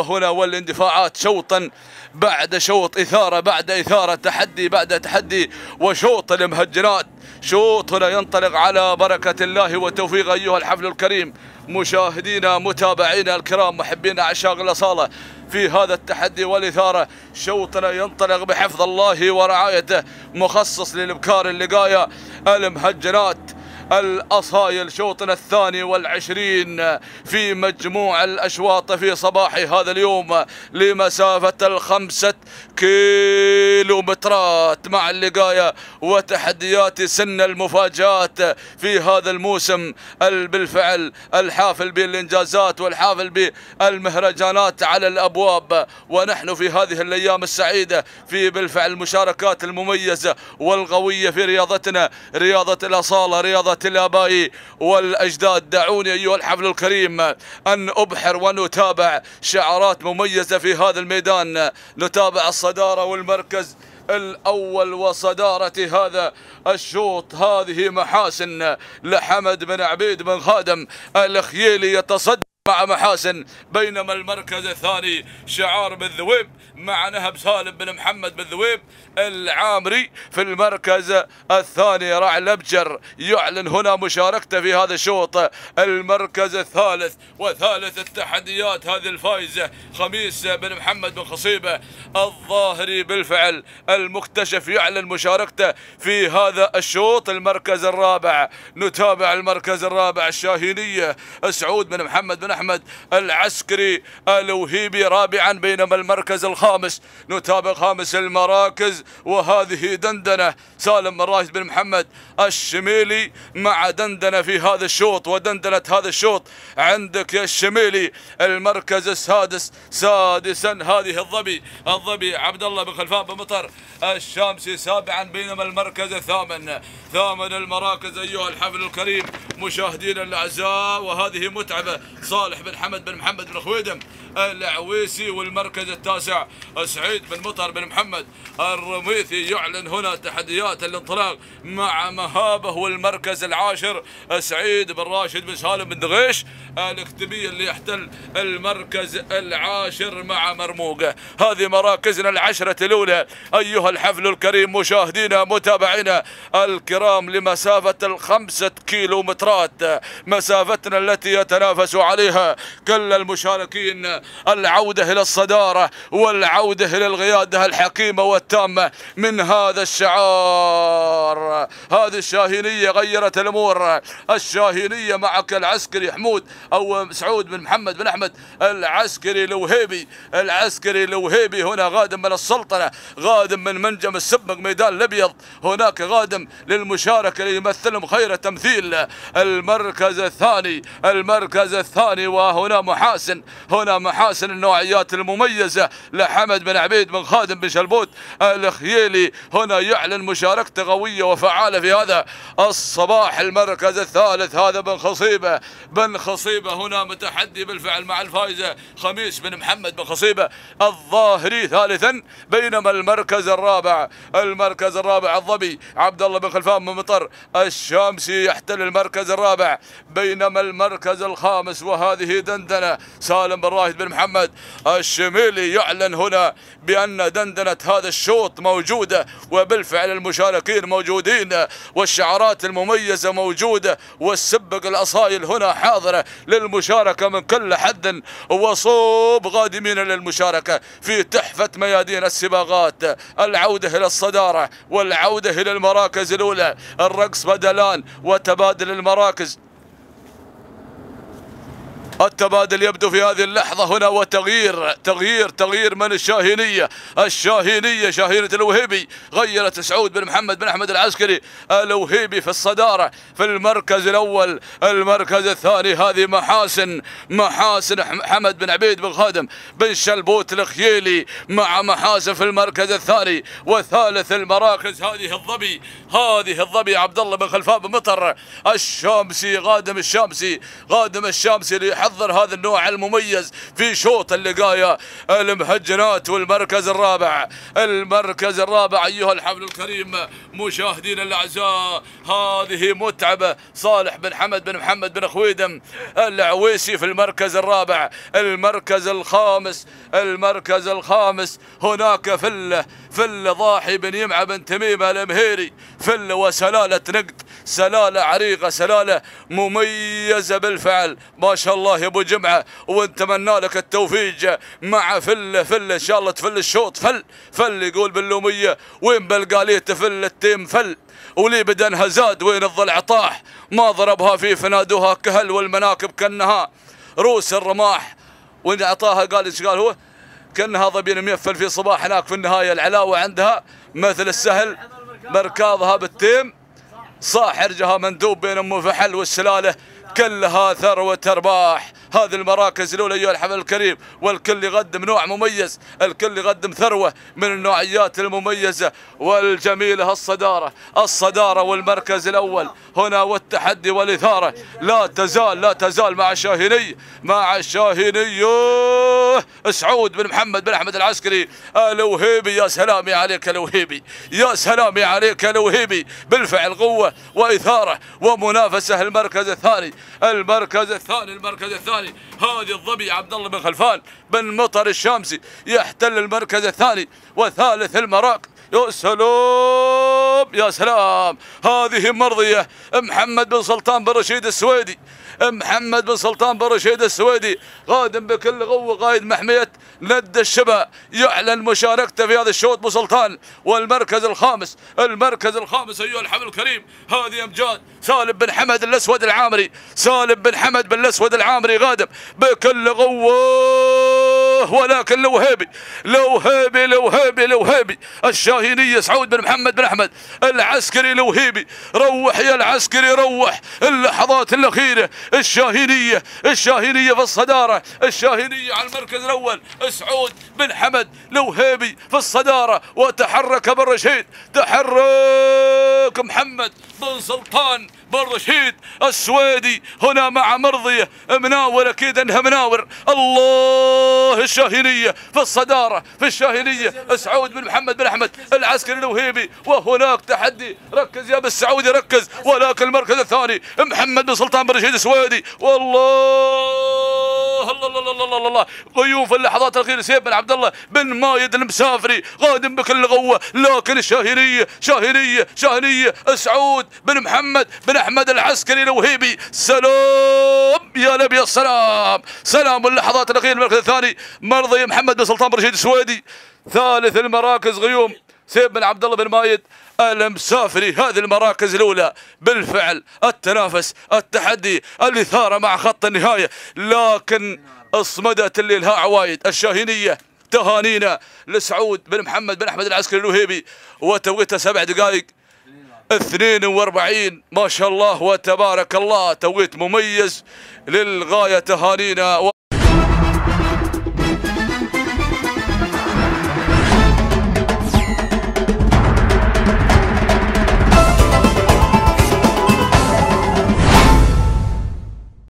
القوة هنا والاندفاعات شوطا بعد شوط إثارة بعد إثارة تحدي بعد تحدي وشوط المهجنات شوط هنا ينطلق على بركة الله وتوفيق أيها الحفل الكريم. مشاهدينا متابعينا الكرام محبين أعشاق الأصالة في هذا التحدي والإثارة شوطنا ينطلق بحفظ الله ورعايته مخصص للإبكار اللقاية. المهجنات الأصايل شوطنا الثاني والعشرين في مجموع الأشواط في صباح هذا اليوم لمسافة الخمسة كيلومترات مع اللقاية وتحديات سن المفاجآت في هذا الموسم بالفعل الحافل بالإنجازات والحافل بالمهرجانات على الأبواب. ونحن في هذه الأيام السعيدة في بالفعل المشاركات المميزة والقوية في رياضتنا. رياضة الأصالة رياضة الآباء والأجداد دعوني أيها الحفل الكريم أن أبحر ونتابع شعارات مميزة في هذا الميدان. نتابع الصدارة والمركز الأول وصدارة هذا الشوط. هذه محاسن لحمد بن عبيد بن خادم الخييلي يتصدر. مع محاسن بينما المركز الثاني شعار بن ذويب مع نهب سالم بن محمد بن ذويب العامري في المركز الثاني. راعي الأبجر يعلن هنا مشاركته في هذا الشوط. المركز الثالث وثالث التحديات هذه الفائزه خميس بن محمد بن خصيبة الظاهري بالفعل المكتشف يعلن مشاركته في هذا الشوط. المركز الرابع نتابع المركز الرابع الشاهينية سعود بن محمد بن احمد العسكري الوهيبي رابعا بينما المركز الخامس. نتابع خامس المراكز وهذه دندنة. سالم بن راشد بن محمد الشميلي مع دندنة في هذا الشوط ودندنة هذا الشوط. عندك يا الشميلي المركز السادس. سادسا هذه الظبي. الظبي عبد الله بن خلفان بن مطر الشامسي سابعا بينما المركز الثامن. ثامن المراكز أيها الحفل الكريم مشاهدينا الأعزاء. وهذه متعبة. صالح بن حمد بن محمد بن خويدم. العويسي والمركز التاسع سعيد بن مطر بن محمد. الرميثي يعلن هنا تحديات الانطلاق مع مهابه والمركز العاشر سعيد بن راشد بن سالم بن دغيش. الاكتبي اللي يحتل المركز العاشر مع مرموقه. هذه مراكزنا العشرة الأولى. أيها الحفل الكريم مشاهدينا متابعينا الكرام لمسافة الخمسة كيلومترات مسافتنا التي يتنافس عليها كل المشاركين العودة إلى الصدارة والعودة إلى القيادة الحكيمة والتامة من هذا الشعار. هذه الشاهينية غيرت الأمور. الشاهينية معك العسكري حمود أو سعود بن محمد بن أحمد. العسكري الوهيبي العسكري الوهيبي هنا غادم من السلطنة غادم من منجم السبق ميدان الأبيض. هناك غادم للمشاركة ليمثلهم خير تمثيل. المركز الثاني المركز الثاني وهنا محاسن هنا محاسن النوعيات المميزة لحمد بن عبيد بن خادم بن شلبوت الخييلي هنا يعلن مشاركته قوية وفعالة في هذا الصباح المركز الثالث. هذا بن خصيبة. بن خصيبة هنا متحدي بالفعل مع الفائزة خميس بن محمد بن خصيبة الظاهري ثالثا بينما المركز الرابع المركز الرابع الظبي عبد الله بن خلفان بن مطر الشامسي يحتل المركز الرابع بينما المركز الخامس وهذه دندنة سالم بن راشد بن محمد الشميلي يعلن هنا بأن دندنة هذا الشوط موجودة وبالفعل المشاركين موجودين والشعارات المميزة موجودة والسبق الأصايل هنا حاضرة للمشاركة من كل حد وصوب قادمين للمشاركة في تحفة ميادين السباقات. العودة إلى الصدارة والعودة إلى المراكز الأولى. الرقص بدلان وتبادل المراكز. التبادل يبدو في هذه اللحظة هنا وتغيير تغيير تغيير من الشاهينية الشاهينية شاهينة الوهيبي. غيرت سعود بن محمد بن أحمد العسكري الوهيبي في الصدارة في المركز الأول المركز الثاني. هذه محاسن محاسن حمد بن عبيد بن خادم بن شلبوت الخييلي مع محاسن في المركز الثاني. وثالث المراكز هذه الظبي هذه الظبي عبد الله بن خلفان بن مطر الشامسي غادم الشامسي غادم الشامسي يحضر هذا النوع المميز في شوط اللقاية. المهجنات والمركز الرابع. المركز الرابع أيها الحفل الكريم مشاهدينا الأعزاء. هذه متعبة صالح بن حمد بن محمد بن خويدم العويسي في المركز الرابع. المركز الخامس. المركز الخامس. هناك فله فله ضاحي بن يمعة بن تميمة المهيري فله وسلالة نقد. سلالة عريقة سلالة مميزة بالفعل. ما شاء الله يا أبو جمعة ونتمنى لك التوفيق مع فله فله إن شاء الله تفل الشوط. فل فل يقول باللومية وين بلقاليه تفل التيم؟ فل. ولي بدنها زاد وين الضلع طاح ما ضربها في فنادوها كهل والمناكب كأنها روس الرماح. وين أعطاها قال إيش قال هو؟ كأنها ظبين ميفل في صباح هناك في النهاية. العلاوة عندها مثل السهل مركاضها بالتيم. صاح رجها مندوب بين ام فحل والسلالة كلها ثروة أرباح. هذه المراكز الأولى أيها الحفل الكريم والكل يقدم نوع مميز الكل يقدم ثروة من النوعيات المميزة والجميلة الصدارة الصدارة والمركز الأول. هنا والتحدي والإثارة. لا تزال لا تزال مع الشاهيني مع الشاهيني سعود بن محمد بن أحمد العسكري. الوهيبي يا سلامي عليك الوهيبي يا سلامي عليك الوهيبي. بالفعل قوة وإثارة ومنافسة. المركز الثاني المركز الثاني المركز الثاني. هذه الظبي عبد الله بن خلفان بن مطر الشامسي يحتل المركز الثاني وثالث المراق. يا سلام يا سلام. هذه مرضية محمد بن سلطان بن رشيد السويدي. محمد بن سلطان بن رشيد السويدي. قادم بكل قوة قائد محمية ند الشبا يعلن مشاركته في هذا الشوط ابو سلطان. والمركز الخامس المركز الخامس أيها الحمل الكريم. هذه أمجاد. سالم بن حمد الأسود العامري. سالم بن حمد بن الأسود العامري. قادم بكل قوة ولكن لو هيبي لو هيبي لو هيبي الشاهينية سعود بن محمد بن أحمد العسكري لو هيبي. روح يا العسكري روح. اللحظات الأخيرة الشاهينية الشاهينية في الصدارة الشاهينية على المركز الأول. سعود بن حمد لو هيبي في الصدارة وتحرك بن رشيد. تحرك محمد بن سلطان بن رشيد السويدي. هنا مع مرضية مناور أكيد أنها مناور. الله الشاهينية في الصدارة في الشاهينية. سعود بن محمد بن أحمد العسكري الوهيبي. وهناك تحدي ركز يا بالسعودي ركز. ولكن المركز الثاني محمد بن سلطان بن رشيد السويدي. والله! الله. الله الله الله, ضيوف اللحظات الأخيرة سيف بن عبد الله بن مايد المسافري قادم بكل قوه لكن الشاهينية شاهينية شاهينية سعود بن محمد بن أحمد العسكري الوهيبي. سلام يا نبي السلام. سلام اللحظات الأخيرة المركز الثاني مرضي محمد بن سلطان بن رشيد السويدي. ثالث المراكز غيوم سيف بن عبد الله بن مايد المسافري. هذه المراكز الأولى بالفعل التنافس التحدي الإثارة مع خط النهاية. لكن أصمدت اللي لها عوايد الشاهينية تهانينا لسعود بن محمد بن أحمد العسكري الوهيبي وتوقيته سبع دقائق. 42 ما شاء الله وتبارك الله توقيت مميز للغاية تهانينا